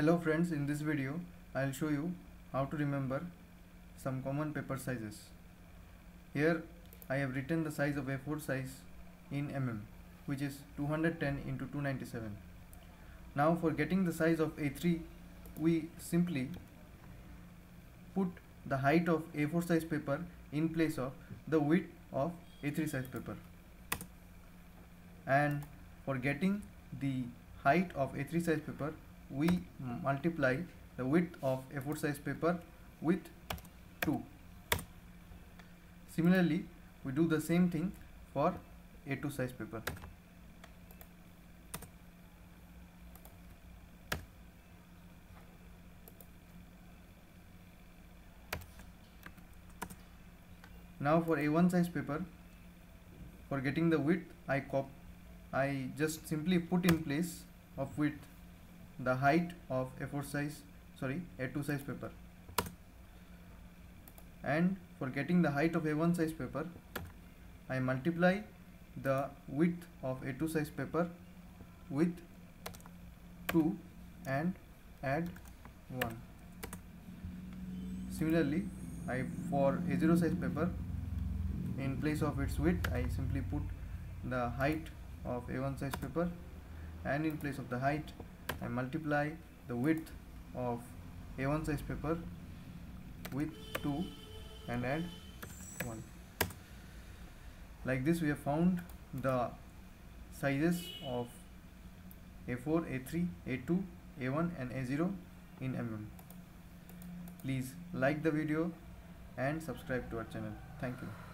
Hello friends, in this video I'll show you how to remember some common paper sizes. Here I have written the size of A4 size in mm which is 210 into 297. Now for getting the size of A3 we simply put the height of A4 size paper in place of the width of A3 size paper and for getting the height of A3 size paper we multiply the width of A4 size paper with 2 similarly we do the same thing for A2 size paper. Now for A1 size paper for getting the width I cop I just simply put in place of width the height of A4 size sorry A2 size paper. And for getting the height of A1 size paper I multiply the width of A2 size paper with 2 and add 1 similarly I for A0 size paper in place of its width I simply put the height of A1 size paper and in place of the height I multiply the width of A1 size paper with 2 and add 1 like this we have found the sizes of A4, A3, A2, A1 and A0 in mm. Please like the video and subscribe to our channel. Thank you.